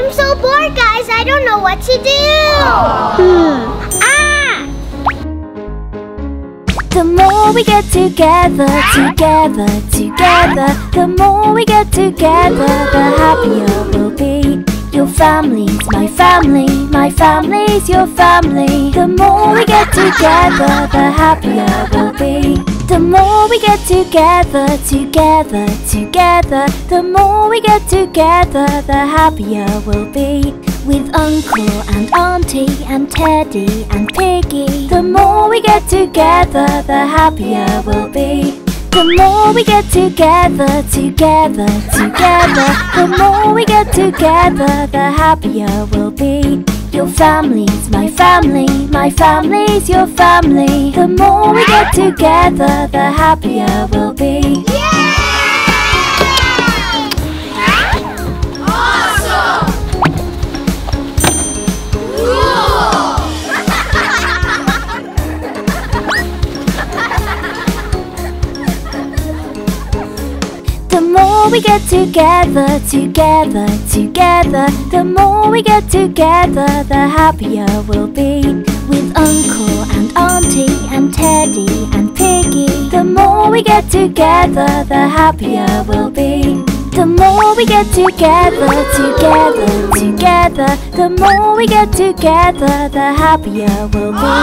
I'm so bored, guys. I don't know what to do. Hmm. Ah! The more we get together, together, together The more we get together, the happier we'll be Your family's my family, my family's your family The more we get together, the happier we'll be more we get together, together, together The more we get together, the happier we'll be. With Uncle and Auntie and Teddy and Piggy The more we get together, the happier we'll be. The more we get together, together, together The more we get together, the happier we'll be Your family's my family, my family's your family. The more we get together, the happier we'll be we get together, together, together The more we get together, the happier we'll be. With Uncle and Auntie and Teddy and Piggy The more we get together, the happier we'll be we get together, together, together The more we get together, the happier we'll be.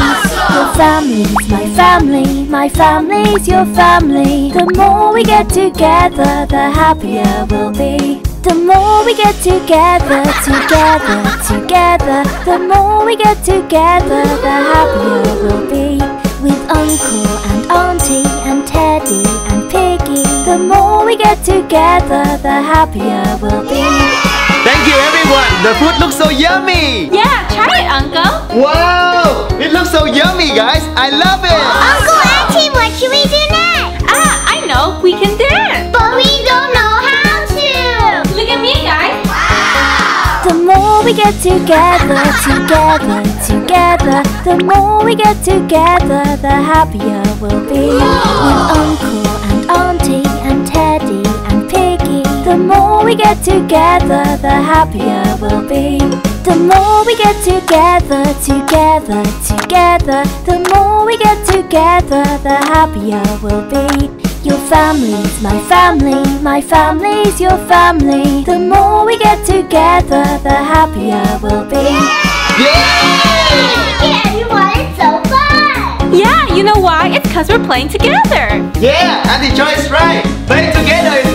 Your family's my family, my family's your family. The more we get together, the happier we'll be. The more we get together, together, together The more we get together, the happier we'll be. With Uncle and Auntie together, the happier we'll be Thank you everyone. The food looks so yummy. Yeah, try it, Uncle. Wow, it looks so yummy, guys. I love it. Uncle Auntie, what should we do next? Ah, I know. We can dance. But we don't know how to. Look at me, guys. The more we get together, together, together The more we get together, the happier we'll be With Uncle get together, the happier we'll be The more we get together, together, together The more we get together, the happier we'll be your family's my family, my family's your family. The more we get together, the happier we'll be. Hey, everyone, it's so fun. Yeah, you know why? It's because we're playing together. Yeah, Auntie Joy is right. Playing together